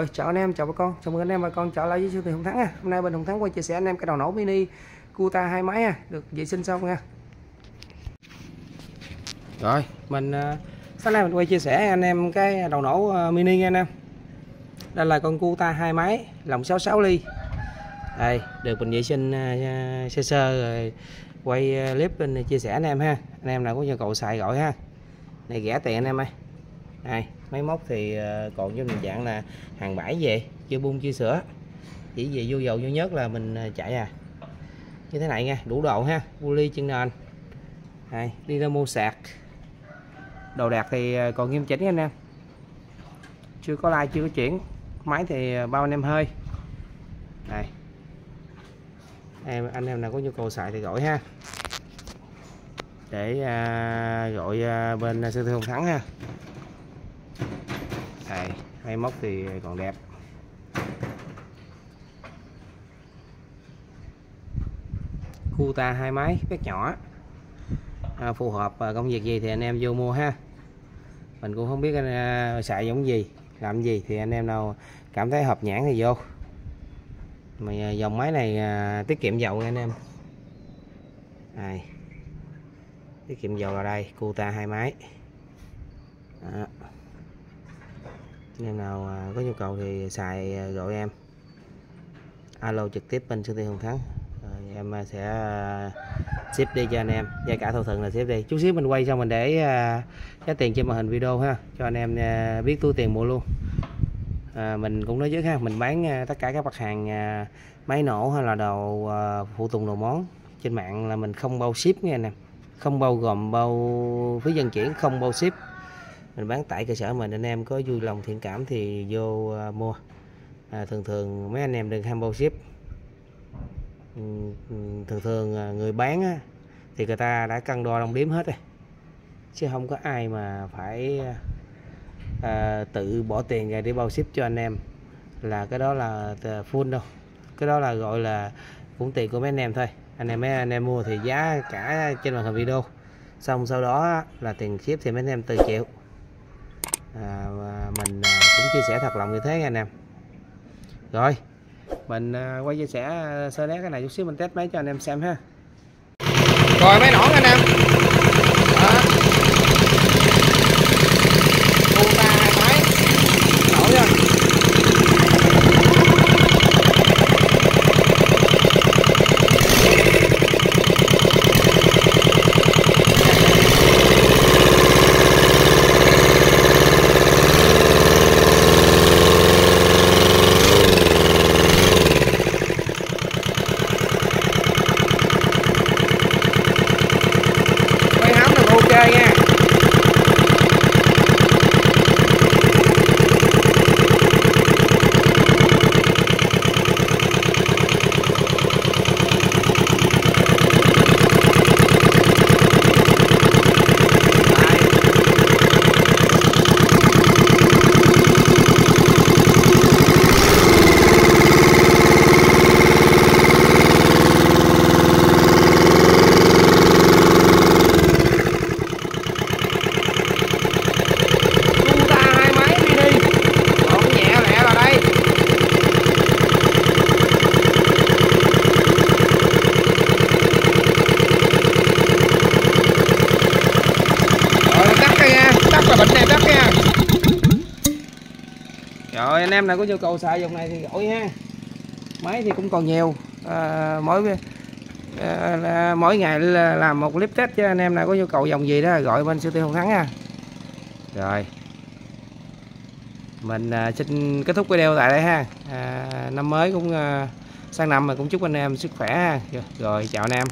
Rồi chào anh em, chào bà con, chào mừng anh em bà con trở lại với siêu thị Hồng Thắng à Hôm nay bên Hồng Thắng quay chia sẻ anh em cái đầu nổ mini Cuta hai máy à được vệ sinh xong nha. Rồi, mình ờ, sáng nay mình quay chia sẻ anh em cái đầu nổ ờ, mini nha anh em. Đây là con Cuta hai máy, lòng 66 ly. Đây, được mình vệ sinh ờ, sơ sơ rồi quay clip bên chia sẻ anh em ha. Anh em nào có nhu cầu xài gọi ha. Này rẻ tiền anh em ơi. này máy móc thì ờ, còn trong dạng là hàng bãi về chưa bung chưa sửa. Chỉ về vô dầu vô nhớt là mình ờ, chạy à. Như thế này nha đủ độ ha ly chân nền. Này đi ra mua sạc. Đồ đạc thì ờ, còn nghiêm chỉnh anh em. Chưa có like chưa có chuyển. Máy thì bao anh em hơi. Này em anh em nào có nhu cầu xài thì gọi ha. Để à, gọi à, bên siêu thương Thắng ha đây máy móc thì còn đẹp. Cuta hai máy bếp nhỏ. À, phù hợp à, công việc gì thì anh em vô mua ha. Mình cũng không biết anh à, xài giống gì làm gì thì anh em nào cảm thấy hợp nhãn thì vô. Mà à, dòng máy này à, tiết kiệm dầu nha anh em. Đây. Tiết kiệm dầu là đây Cuta hai máy. Đó nên nào à, có nhu cầu thì xài à, gọi em. Alo trực tiếp bên siêu thị Hồng Thắng. Rồi em à, sẽ ship đi cho anh em. Giá cả thỏa thuận là ship đi. Chút xíu mình quay xong mình để giá tiền trên màn hình video ha cho anh em biết túi tiền mua luôn. À, mình cũng nói trước ha mình bán tất cả các mặt hàng máy nổ hay là đồ phụ tùng đồ món trên mạng là mình không bao ship nha anh em. Không bao gồm bao phí vận chuyển không bao ship mình bán tại cơ sở mình anh em có vui lòng thiện cảm thì vô uh, mua. À, thường thường mấy anh em đừng ham bao ship. Ừ, ừ, thường thường à, người bán á, thì người ta đã cân đo đong đếm hết rồi. Chứ không có ai mà phải à, tự bỏ tiền ra để bao ship cho anh em. Là cái đó là à, full đâu. Cái đó là gọi là cũng tiền của mấy anh em thôi. Anh em mấy anh em mua thì giá cả trên màn hình video. Xong sau đó là tiền ship thì mấy anh em tự chịu à, mình à, cũng chia sẻ thật lòng như thế nha anh em. Rồi mình à, quay chia sẻ à, sơ nét cái này chút xíu mình test máy cho anh em xem ha. Rồi máy nổ anh em. Rồi anh em nào có nhu cầu xài dòng này thì gọi ha. Máy thì cũng còn nhiều. À, mỗi à, mỗi ngày là làm một clip test cho anh em nào có nhu cầu dòng gì đó gọi bên siêu thị Hồng Thắng ha. Rồi. Mình à, xin kết thúc video tại đây ha. À, năm mới cũng à, sang năm mà cũng chúc anh em sức khỏe ha. Rồi chào anh em.